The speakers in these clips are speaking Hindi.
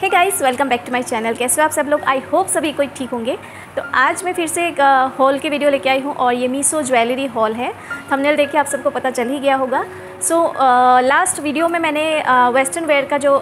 Hey guys welcome back to my channel कैसे हो आप सब लोग? आई होप सभी कोई ठीक होंगे। तो आज मैं फिर से एक हॉल की वीडियो लेके आई हूँ और ये मीसो ज्वेलरी हॉल है। थंबनेल देख आप सबको पता चल ही गया होगा। So so, last uh, video में मैंने वेस्टर्न uh, वेयर का जो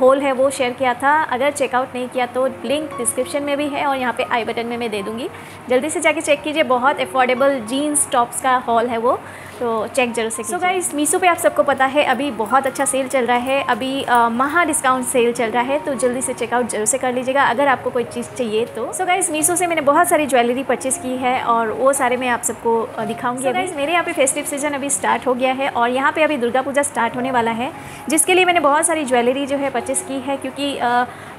हॉल uh, है वो शेयर किया था। अगर चेकआउट नहीं किया तो लिंक डिस्क्रिप्शन में भी है और यहाँ पे आई बटन में मैं दे दूँगी। जल्दी से जाके चेक कीजिए। बहुत अफोर्डेबल जीन्स टॉप्स का हॉल है वो। तो चेक ज़रूर से सो गाइस मीशो पे आप सबको पता है अभी बहुत अच्छा सेल चल रहा है। अभी महा डिस्काउंट सेल चल रहा है तो जल्दी से चेकआउट ज़रूर से कर लीजिएगा अगर आपको कोई चीज़ चाहिए तो। सो गाइस मीशो से मैंने बहुत सारी ज्वेलरी परचेज़ की है और वो सारे मैं आप सबको दिखाऊँगी so गाइस मेरे यहाँ पे फेस्टिव सीज़न अभी स्टार्ट हो गया है और यहाँ पे अभी दुर्गा पूजा स्टार्ट होने वाला है जिसके लिए मैंने बहुत सारी ज्वेलरी जो है परचेज़ की है क्योंकि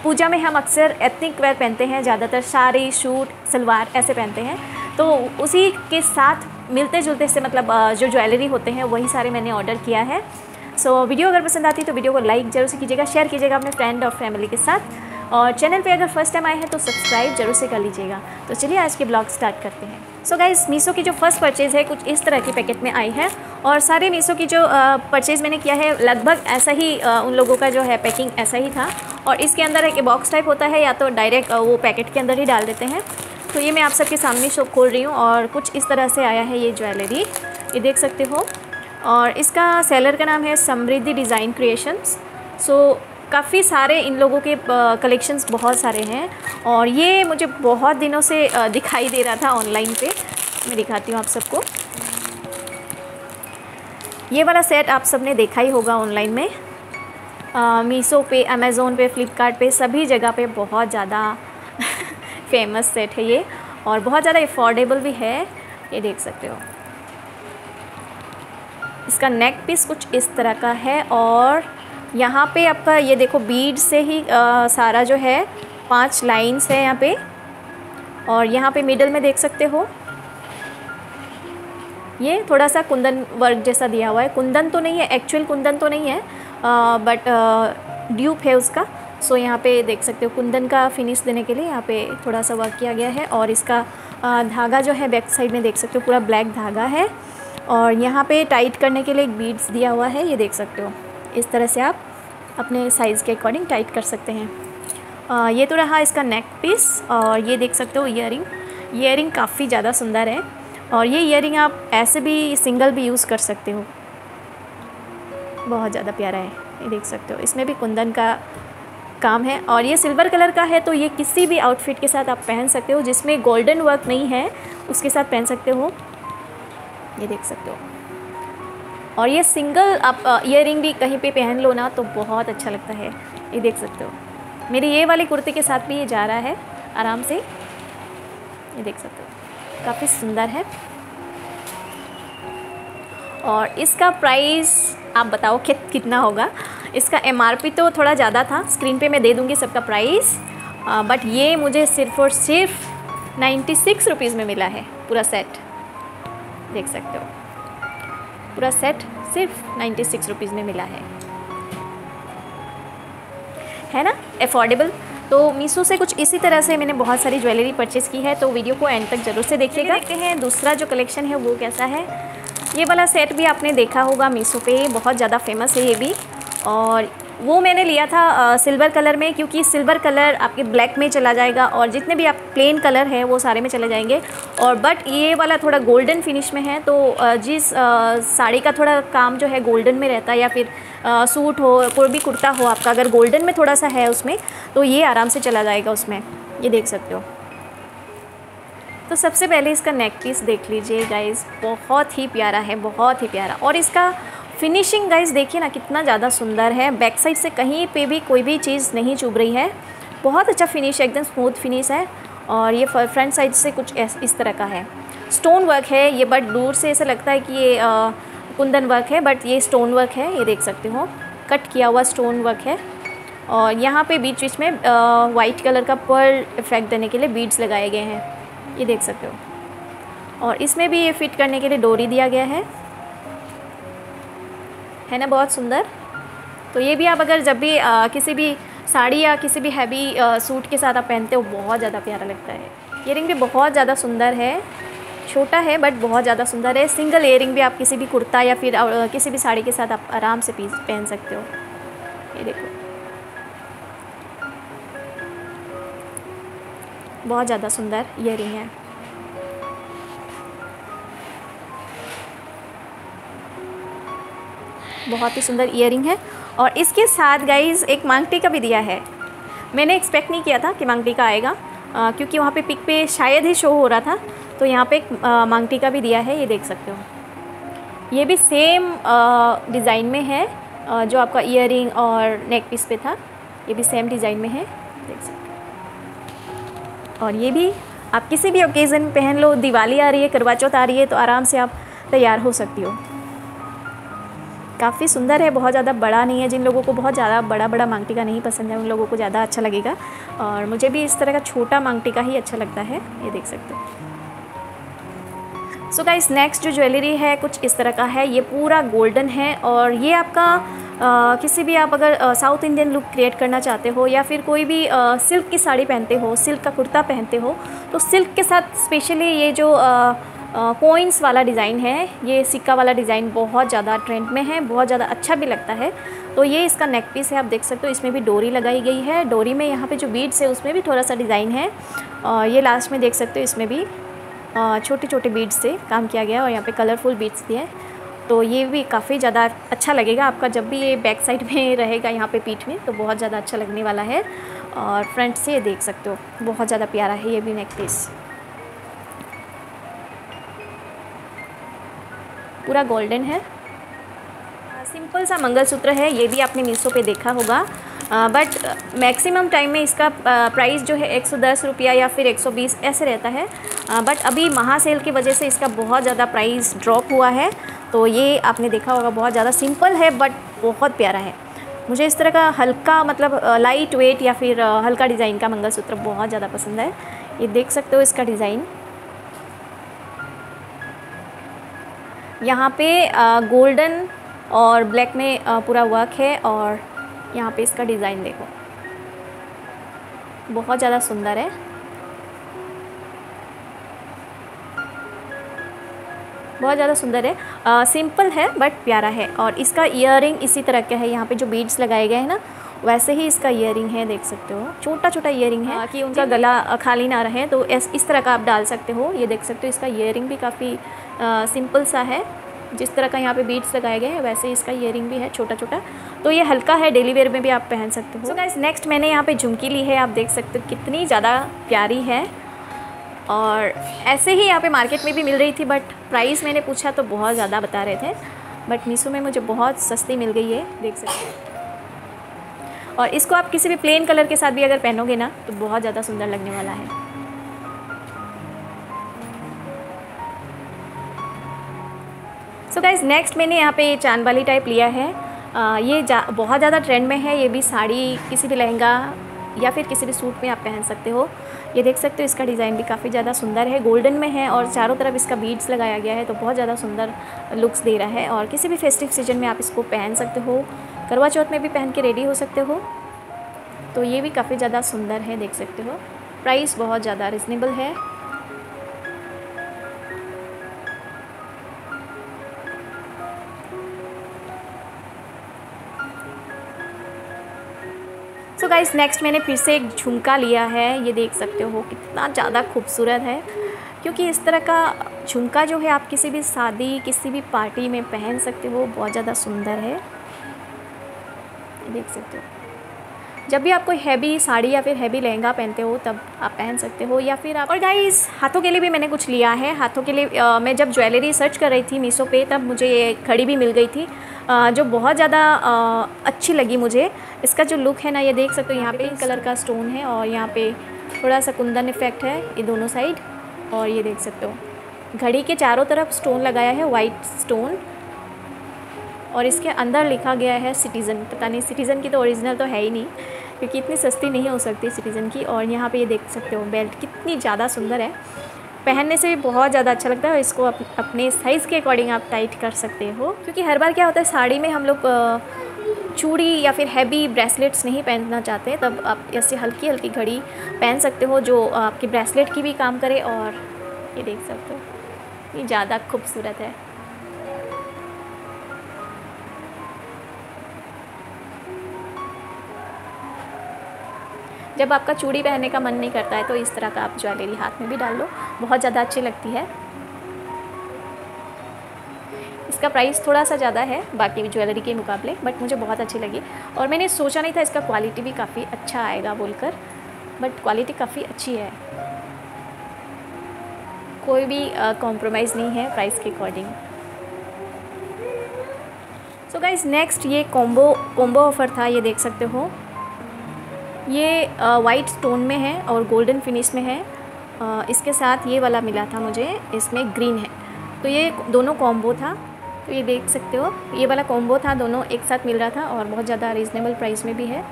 पूजा में हम अक्सर एथनिक वेयर पहनते हैं ज़्यादातर साड़ी सूट सलवार ऐसे पहनते हैं। तो उसी के साथ मिलते जुलते से मतलब जो ज्वेलरी होते हैं वही सारे मैंने ऑर्डर किया है। सो so, वीडियो अगर पसंद आती है तो वीडियो को लाइक ज़रूर से कीजिएगा शेयर कीजिएगा अपने फ्रेंड और फैमिली के साथ। और चैनल पे अगर फ़र्स्ट टाइम आए हैं तो सब्सक्राइब ज़रूर से कर लीजिएगा। तो चलिए आज के ब्लॉग स्टार्ट करते हैं। सो गाइज़ मीशो की जो फ़र्स्ट परचेज़ है कुछ इस तरह के पैकेट में आई है। और सारे मीशो की जो परचेज़ मैंने किया है लगभग ऐसा ही आ, उन लोगों का जो है पैकिंग ऐसा ही था। और इसके अंदर एक बॉक्स टाइप होता है या तो डायरेक्ट वो पैकेट के अंदर ही डाल देते हैं। तो ये मैं आप सबके सामने शॉप खोल रही हूँ और कुछ इस तरह से आया है ये ज्वेलरी। ये देख सकते हो। और इसका सेलर का नाम है समृद्धि डिज़ाइन क्रिएशंस। सो, काफ़ी सारे इन लोगों के कलेक्शंस बहुत सारे हैं। और ये मुझे बहुत दिनों से दिखाई दे रहा था ऑनलाइन पे। मैं दिखाती हूँ आप सबको। ये वाला सेट आप सबने देखा ही होगा ऑनलाइन में। मीसो पे, अमेज़ोन पे, फ्लिपकार्ट सभी जगह पे बहुत ज़्यादा फ़ेमस सेट है ये और बहुत ज़्यादा अफोर्डेबल भी है। ये देख सकते हो। इसका नेक पीस कुछ इस तरह का है और यहाँ पे आपका ये देखो बीड से ही आ, सारा जो है पाँच लाइंस है यहाँ पे। और यहाँ पे मिडल में देख सकते हो। ये थोड़ा सा कुंदन वर्क जैसा दिया हुआ है। कुंदन तो नहीं है एक्चुअल कुंदन तो नहीं है आ, बट ड्यूप है उसका। सो यहाँ पे देख सकते हो कुंदन का फिनिश देने के लिए यहाँ पे थोड़ा सा वर्क किया गया है और इसका धागा जो है बैक साइड में देख सकते हो पूरा ब्लैक धागा है। और यहाँ पे टाइट करने के लिए एक बीड्स दिया हुआ है ये देख सकते हो। इस तरह से आप अपने साइज़ के अकॉर्डिंग टाइट कर सकते हैं। आ, ये तो रहा इसका नेक पीस और ये देख सकते हो ईयर ईयरिंग काफ़ी ज़्यादा सुंदर है और ये ईयरिंग आप ऐसे भी सिंगल भी यूज़ कर सकते हो। बहुत ज़्यादा प्यारा है ये देख सकते हो। इसमें भी कुंदन का काम है और ये सिल्वर कलर का है तो ये किसी भी आउटफिट के साथ आप पहन सकते हो, जिसमें गोल्डन वर्क नहीं है, उसके साथ पहन सकते हो। ये देख सकते हो। और ये सिंगल आप इयर भी कहीं पे पहन लो ना तो बहुत अच्छा लगता है। ये देख सकते हो। मेरे ये वाले कुर्ते के साथ भी ये जा रहा है, आराम से। ये देख सकते हो। काफ़ी सुंदर है। और इसका प्राइस आप बताओ कितना होगा? इसका एमआरपी तो थोड़ा ज़्यादा था। स्क्रीन पे मैं दे दूँगी सबका प्राइस। बट ये मुझे सिर्फ़ और सिर्फ़ नाइन्टी सिक्स रुपीज़ में मिला है पूरा सेट देख सकते हो। पूरा सेट सिर्फ़ नाइन्टी सिक्स रुपीज़ में मिला है। है ना? अफोर्डेबल तो मीशो से कुछ इसी तरह से मैंने बहुत सारी ज्वेलरी परचेज़ की है तो वीडियो को एंड तक ज़रूर से देखिएगा। देखते हैं दूसरा जो कलेक्शन है वो कैसा है। ये वाला सेट भी आपने देखा होगा मीशो पे बहुत ज़्यादा फ़ेमस है ये भी। और वो मैंने लिया था आ, सिल्वर कलर में क्योंकि सिल्वर कलर आपके ब्लैक में चला जाएगा और जितने भी आप प्लेन कलर हैं वो सारे में चले जाएँगे। और बट ये वाला थोड़ा गोल्डन फिनिश में है तो जिस साड़ी का थोड़ा काम जो है गोल्डन में रहता है या फिर आ, सूट हो कोई भी कुर्ता हो आपका अगर गोल्डन में थोड़ा सा है उसमें तो ये आराम से चला जाएगा उसमें। ये देख सकते हो। तो सबसे पहले इसका नेक पीस देख लीजिए गाइज़ बहुत ही प्यारा है बहुत ही प्यारा। और इसका फिनिशिंग गाइस देखिए ना कितना ज़्यादा सुंदर है। बैक साइड से कहीं पे भी कोई भी चीज़ नहीं चुभ रही है। बहुत अच्छा फिनिश है एकदम स्मूथ फिनिश है। और ये फ्रंट साइड से कुछ इस तरह का है। स्टोन वर्क है ये बट दूर से ऐसा लगता है कि ये आ, कुंदन वर्क है बट ये स्टोन वर्क है ये देख सकते हो। कट किया हुआ स्टोन वर्क है। और यहाँ पे बीच बीच में वाइट कलर का पर्ल इफ़ेक्ट देने के लिए बीड्स लगाए गए हैं। ये देख सकते हो। और इसमें भी ये फिट करने के लिए डोरी दिया गया है। है ना बहुत सुंदर। तो ये भी आप अगर जब भी आ, किसी भी साड़ी या किसी भी हैवी सूट के साथ आप पहनते हो बहुत ज़्यादा प्यारा लगता है। ईयर भी बहुत ज़्यादा सुंदर है। छोटा है बट बहुत ज़्यादा सुंदर है। सिंगल इयर भी आप किसी भी कुर्ता या फिर आ, किसी भी साड़ी के साथ आप आराम से पहन सकते हो। ये देखो। बहुत ज़्यादा सुंदर ईयर है। बहुत ही सुंदर इयर है। और इसके साथ गाइज़ एक मांगटी का भी दिया है। मैंने एक्सपेक्ट नहीं किया था कि मांगटी का आएगा आ, क्योंकि वहाँ पे पिक पे शायद ही शो हो रहा था। तो यहाँ पे एक मांगटी का भी दिया है ये देख सकते हो। ये भी सेम डिज़ाइन में है आ, जो आपका इयर और नेक पीस पे था। ये भी सेम डिज़ाइन में है देख सकते हो। और ये भी आप किसी भी ओकेज़न पहन लो दिवाली आ रही है करवा चौथ आ रही है तो आराम से आप तैयार हो सकती हो। काफ़ी सुंदर है बहुत ज़्यादा बड़ा नहीं है जिन लोगों को बहुत ज़्यादा बड़ा बड़ा मांगटी का नहीं पसंद है उन लोगों को ज़्यादा अच्छा लगेगा। और मुझे भी इस तरह का छोटा मांगटी का ही अच्छा लगता है ये देख सकते हो। सो गाइस नेक्स्ट जो ज्वेलरी है कुछ इस तरह का है ये पूरा गोल्डन है और ये आपका आ, किसी भी आप अगर साउथ इंडियन लुक क्रिएट करना चाहते हो या फिर कोई भी आ, सिल्क की साड़ी पहनते हो सिल्क का कुर्ता पहनते हो तो सिल्क के साथ स्पेशली ये जो आ, कोइंस वाला डिज़ाइन है। ये सिक्का वाला डिज़ाइन बहुत ज़्यादा ट्रेंड में है, बहुत ज़्यादा अच्छा भी लगता है। तो ये इसका नेक पीस है, आप देख सकते हो, इसमें भी डोरी लगाई गई है। डोरी में यहाँ पे जो बीड्स है, उसमें भी थोड़ा सा डिज़ाइन है। और ये लास्ट में देख सकते हो, इसमें भी छोटे छोटे बीड्स से काम किया गया और यहाँ पर कलरफुल बीड्स भी दिए तो ये भी काफ़ी ज़्यादा अच्छा लगेगा आपका, जब भी ये बैक साइड में रहेगा यहाँ पे पीठ में तो बहुत ज़्यादा अच्छा लगने वाला है। और फ्रंट से ये देख सकते हो, बहुत ज़्यादा प्यारा है ये भी नेक पीस पूरा गोल्डन है। सिंपल सा मंगलसूत्र है, ये भी आपने मीशो पे देखा होगा। बट मैक्सिमम टाइम में इसका प्राइस जो है एक सौ दस रुपया या फिर एक सौ बीस, ऐसे रहता है। बट अभी महासेल की वजह से इसका बहुत ज़्यादा प्राइस ड्रॉप हुआ है। तो ये आपने देखा होगा, बहुत ज़्यादा सिंपल है बट बहुत प्यारा है। मुझे इस तरह का हल्का मतलब लाइट वेट या फिर हल्का डिज़ाइन का मंगलसूत्र बहुत ज़्यादा पसंद है। ये देख सकते हो इसका डिज़ाइन यहाँ पे गोल्डन और ब्लैक में पूरा वर्क है और यहाँ पे इसका डिज़ाइन देखो। बहुत ज़्यादा सुंदर है। बहुत ज़्यादा सुंदर है। आ, सिंपल है बट प्यारा है और इसका इयर इसी तरह का है। यहाँ पे जो बीड्स लगाए गए हैं ना वैसे ही इसका इयर है देख सकते हो। छोटा छोटा इयर है कि उनका गला खाली ना रहे तो इस इस तरह का आप डाल सकते हो। ये देख सकते हो इसका इयर भी काफ़ी सिंपल सा है। जिस तरह का यहाँ पे बीट्स लगाए गए हैं, वैसे इसका इयर भी है छोटा छोटा तो ये हल्का है डेली वेयर में भी आप पहन सकते हो। सो गाइस नेक्स्ट मैंने यहाँ पे झुमकी ली है, आप देख सकते हो कितनी ज़्यादा प्यारी है। और ऐसे ही यहाँ पे मार्केट में भी मिल रही थी बट प्राइस मैंने पूछा तो बहुत ज़्यादा बता रहे थे। बट मीशो में मुझे बहुत सस्ती मिल गई है, देख सकते हो। और इसको आप किसी भी प्लेन कलर के साथ भी अगर पहनोगे ना तो बहुत ज़्यादा सुंदर लगने वाला है। सो गाइज़ नेक्स्ट मैंने यहाँ पे चाँद वाली टाइप लिया है। आ, ये जा बहुत ज़्यादा ट्रेंड में है। ये भी साड़ी किसी भी लहंगा या फिर किसी भी सूट में आप पहन सकते हो। ये देख सकते हो इसका डिज़ाइन भी काफ़ी ज़्यादा सुंदर है। गोल्डन में है और चारों तरफ़ इसका बीड्स लगाया गया है तो बहुत ज़्यादा सुंदर लुक्स दे रहा है। और किसी भी फेस्टिव सीज़न में आप इसको पहन सकते हो। करवा चौथ में भी पहन के रेडी हो सकते हो। तो ये भी काफ़ी ज़्यादा सुंदर है देख सकते हो। प्राइस बहुत ज़्यादा रिजनेबल है। सो गाइस नेक्स्ट मैंने फिर से एक झुमका लिया है। ये देख सकते हो कितना ज़्यादा खूबसूरत है। क्योंकि इस तरह का झुमका जो है, आप किसी भी शादी, किसी भी पार्टी में पहन सकते हो, बहुत ज़्यादा सुंदर है। देख सकते हो। जब भी आप कोई हैवी साड़ी या फिर हैवी लहंगा पहनते हो तब आप पहन सकते हो या फिर आप और गाइस हाथों के लिए भी मैंने कुछ लिया है। हाथों के लिए आ, मैं जब ज्वेलरी सर्च कर रही थी मीशो पे तब मुझे ये घड़ी भी मिल गई थी आ, जो बहुत ज़्यादा अच्छी लगी मुझे। इसका जो लुक है ना ये देख सकते हो यहाँ पे कलर का स्टोन है और यहाँ पे थोड़ा सा कुंदन इफ़ेक्ट है ये दोनों साइड और ये देख सकते हो घड़ी के चारों तरफ़ स्टोन लगाया है वाइट स्टोन और इसके अंदर लिखा गया है सिटीज़न पता नहीं सिटीज़न की तो ओरिजिनल तो है ही नहीं क्योंकि इतनी सस्ती नहीं हो सकती सिटीज़न की। और यहाँ पे ये देख सकते हो बेल्ट कितनी ज़्यादा सुंदर है। पहनने से भी बहुत ज़्यादा अच्छा लगता है और इसको अप, अपने साइज़ के अकॉर्डिंग आप टाइट कर सकते हो। क्योंकि हर बार क्या होता है साड़ी में हम लोग चूड़ी या फिर हैवी ब्रेसलेट्स नहीं पहनना चाहते तब आप ऐसे हल्की हल्की घड़ी पहन सकते हो जो आपकी ब्रेसलेट की भी काम करे और ये देख सकते हो ये ज़्यादा खूबसूरत है। जब आपका चूड़ी पहनने का मन नहीं करता है तो इस तरह का आप ज्वेलरी हाथ में भी डाल लो। बहुत ज़्यादा अच्छी लगती है। इसका प्राइस थोड़ा सा ज़्यादा है, बाकी ज्वेलरी के मुकाबले, बट मुझे बहुत अच्छी लगी। और मैंने सोचा नहीं था इसका क्वालिटी भी काफ़ी अच्छा आएगा बोलकर, बट क्वालिटी काफ़ी अच्छी है। कोई भी कॉम्प्रोमाइज़ नहीं है प्राइस के अकॉर्डिंग सो गाइज़ नेक्स्ट ये कॉम्बो कॉम्बो ऑफ़र था, ये देख सकते हो। ये वाइट स्टोन में है और गोल्डन फिनिश में है। इसके साथ ये वाला मिला था मुझे, इसमें ग्रीन है। तो ये दोनों कॉम्बो था। तो ये देख सकते हो, ये वाला कॉम्बो था, दोनों एक साथ मिल रहा था और बहुत ज़्यादा रीज़नेबल प्राइस में भी है।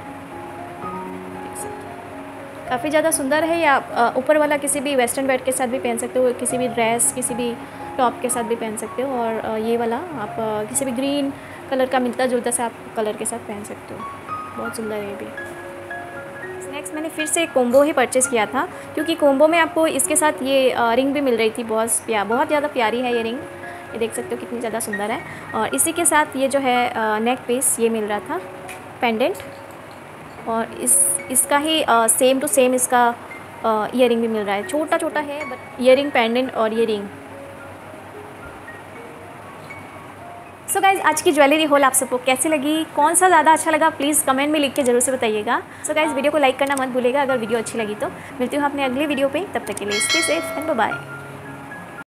काफ़ी ज़्यादा सुंदर है या ऊपर वाला किसी भी वेस्टर्न वेयर के साथ भी पहन सकते हो, किसी भी ड्रेस किसी भी टॉप के साथ भी पहन सकते हो और ये वाला आप किसी भी ग्रीन कलर का मिलता जुलता से आप कलर के साथ पहन सकते हो। बहुत सुंदर है ये भी। नेक्स्ट मैंने फिर से कोम्बो ही परचेज़ किया था, क्योंकि कोम्बो में आपको इसके साथ ये रिंग भी मिल रही थी। बहुत प्या, बहुत ज़्यादा प्यारी है ये रिंग ये देख सकते हो कितनी ज़्यादा सुंदर है। और इसी के साथ ये जो है नेक पीस ये मिल रहा था पेंडेंट और इस, इसका ही सेम टू सेम इसका इयर भी मिल रहा है। छोटा छोटा है बट इयर पेंडेंट और ये रिंग सो so गाइज़ आज की ज्वेलरी होल आप सबको कैसी लगी? कौन सा ज़्यादा अच्छा लगा? प्लीज़ कमेंट में लिख के ज़रूर से बताइएगा। सो so गाइज़ वीडियो को लाइक करना मत भूलेगा अगर वीडियो अच्छी लगी तो। मिलती हूँ अपने अगले वीडियो पर तब तक के लिए स्टे सेफ़ एंड बाय